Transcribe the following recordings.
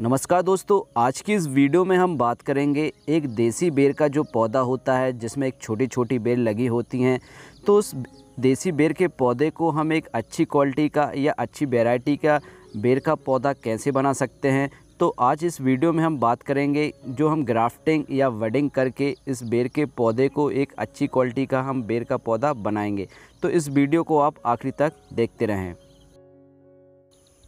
नमस्कार दोस्तों, आज की इस वीडियो में हम बात करेंगे एक देसी बेर का जो पौधा होता है, जिसमें एक छोटी छोटी बेर लगी होती हैं। तो उस देसी बेर के पौधे को हम एक अच्छी क्वालिटी का या अच्छी वैरायटी का बेर का पौधा कैसे बना सकते हैं? तो आज इस वीडियो में हम बात करेंगे जो हम ग्राफ्टिंग या वडिंग करके इस बेर के पौधे को एक अच्छी क्वालिटी का हम बेर का पौधा बनाएँगे। तो इस वीडियो को आप आखिरी तक देखते रहें।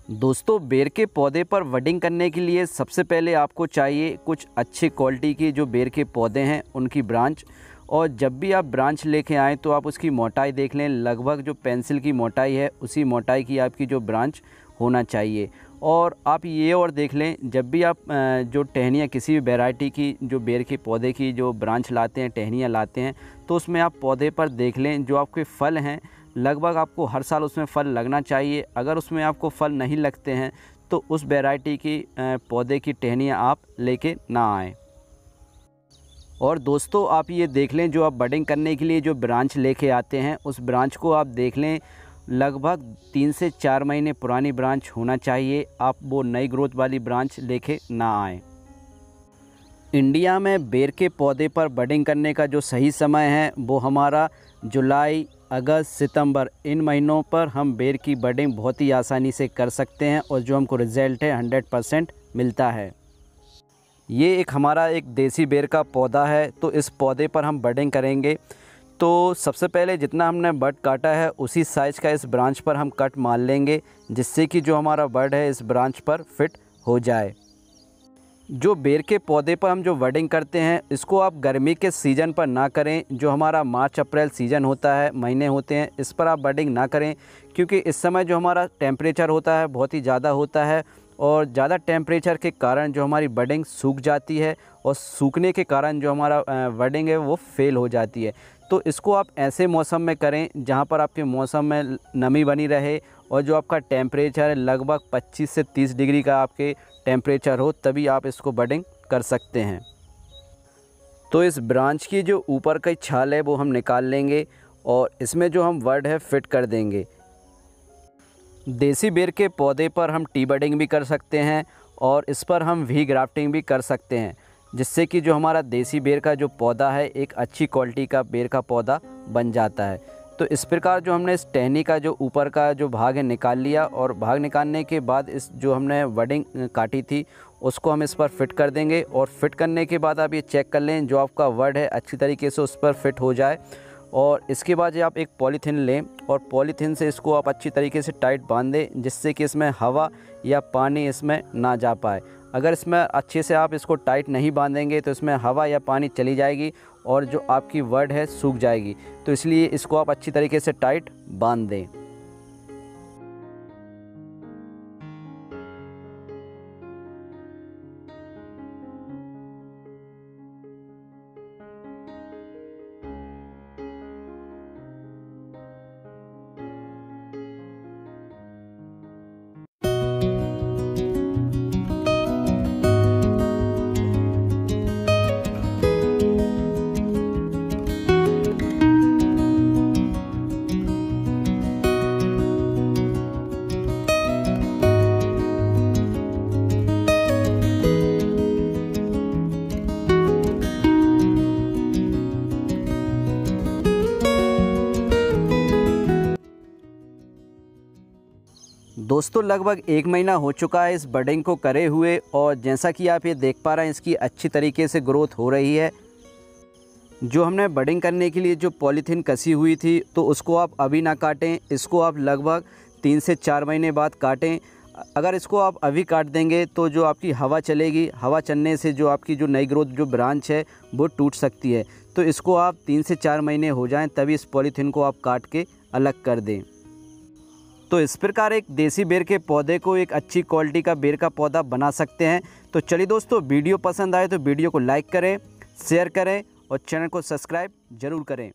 दोस्तों, बेर के पौधे पर वडिंग करने के लिए सबसे पहले आपको चाहिए कुछ अच्छी क्वालिटी के जो बेर के पौधे हैं, उनकी ब्रांच। और जब भी आप ब्रांच लेके आएँ तो आप उसकी मोटाई देख लें। लगभग जो पेंसिल की मोटाई है, उसी मोटाई की आपकी जो ब्रांच होना चाहिए। और आप ये और देख लें, जब भी आप जो टहनियाँ, किसी भी वेराइटी की जो बेर के पौधे की जो ब्रांच लाते हैं, टहनियाँ लाते हैं तो उसमें आप पौधे पर देख लें, जो आपके फल हैं लगभग आपको हर साल उसमें फल लगना चाहिए। अगर उसमें आपको फल नहीं लगते हैं तो उस वैरायटी की पौधे की टहनियाँ आप लेके ना आएँ। और दोस्तों, आप ये देख लें, जो आप बडिंग करने के लिए जो ब्रांच लेके आते हैं, उस ब्रांच को आप देख लें, लगभग तीन से चार महीने पुरानी ब्रांच होना चाहिए। आप वो नई ग्रोथ वाली ब्रांच लेके ना आएँ। इंडिया में बेर के पौधे पर बडिंग करने का जो सही समय है, वो हमारा जुलाई अगस्त, सितंबर, इन महीनों पर हम बेर की बडिंग बहुत ही आसानी से कर सकते हैं और जो हमको रिज़ल्ट है हंड्रेड परसेंट मिलता है। ये एक हमारा एक देसी बेर का पौधा है तो इस पौधे पर हम बडिंग करेंगे। तो सबसे पहले जितना हमने बड काटा है, उसी साइज़ का इस ब्रांच पर हम कट मार लेंगे, जिससे कि जो हमारा बड है इस ब्रांच पर फिट हो जाए। जो बेर के पौधे पर हम जो वर्डिंग करते हैं, इसको आप गर्मी के सीज़न पर ना करें। जो हमारा मार्च, अप्रैल सीज़न होता है, महीने होते हैं, इस पर आप वर्डिंग ना करें, क्योंकि इस समय जो हमारा टेम्परेचर होता है, बहुत ही ज़्यादा होता है और ज़्यादा टेम्परेचर के कारण जो हमारी बडिंग सूख जाती है और सूखने के कारण जो हमारा वर्डिंग है वो फेल हो जाती है। तो इसको आप ऐसे मौसम में करें, जहाँ पर आपके मौसम में नमी बनी रहे और जो आपका टेम्परेचर है, लगभग 25 से 30 डिग्री का आपके टेम्परेचर हो, तभी आप इसको बडिंग कर सकते हैं। तो इस ब्रांच की जो ऊपर की छाल है, वो हम निकाल लेंगे और इसमें जो हम वर्ड है फिट कर देंगे। देसी बेर के पौधे पर हम टी बडिंग भी कर सकते हैं और इस पर हम वी ग्राफ्टिंग भी कर सकते हैं, जिससे कि जो हमारा देसी बेर का जो पौधा है, एक अच्छी क्वालिटी का बेर का पौधा बन जाता है। तो इस प्रकार जो हमने इस टहनी का जो ऊपर का जो भाग है निकाल लिया और भाग निकालने के बाद इस जो हमने वडिंग काटी थी, उसको हम इस पर फिट कर देंगे और फिट करने के बाद आप ये चेक कर लें जो आपका वर्ड है, अच्छी तरीके से उस पर फिट हो जाए। और इसके बाद ये आप एक पॉलीथीन लें और पॉलीथीन से इसको आप अच्छी तरीके से टाइट बाँध दें जिससे कि इसमें हवा या पानी इसमें ना जा पाए। अगर इसमें अच्छे से आप इसको टाइट नहीं बांधेंगे तो इसमें हवा या पानी चली जाएगी और जो आपकी वर्ड है, सूख जाएगी। तो इसलिए इसको आप अच्छी तरीके से टाइट बाँध दें। दोस्तों, लगभग एक महीना हो चुका है इस बडिंग को करे हुए और जैसा कि आप ये देख पा रहे हैं, इसकी अच्छी तरीके से ग्रोथ हो रही है। जो हमने बडिंग करने के लिए जो पॉलीथीन कसी हुई थी तो उसको आप अभी ना काटें। इसको आप लगभग तीन से चार महीने बाद काटें। अगर इसको आप अभी काट देंगे तो जो आपकी हवा चलेगी, हवा चलने से जो आपकी जो नई ग्रोथ, जो ब्रांच है, वो टूट सकती है। तो इसको आप तीन से चार महीने हो जाएँ, तभी इस पॉलीथीन को आप काट के अलग कर दें। तो इस प्रकार एक देसी बेर के पौधे को एक अच्छी क्वालिटी का बेर का पौधा बना सकते हैं। तो चलिए दोस्तों, वीडियो पसंद आए तो वीडियो को लाइक करें, शेयर करें और चैनल को सब्सक्राइब ज़रूर करें।